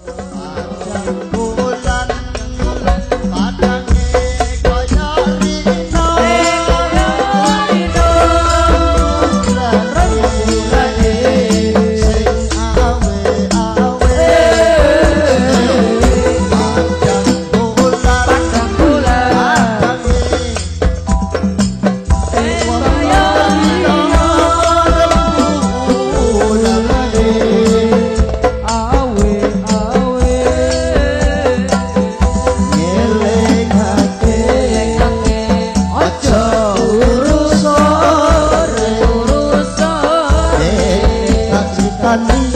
Oh. Satan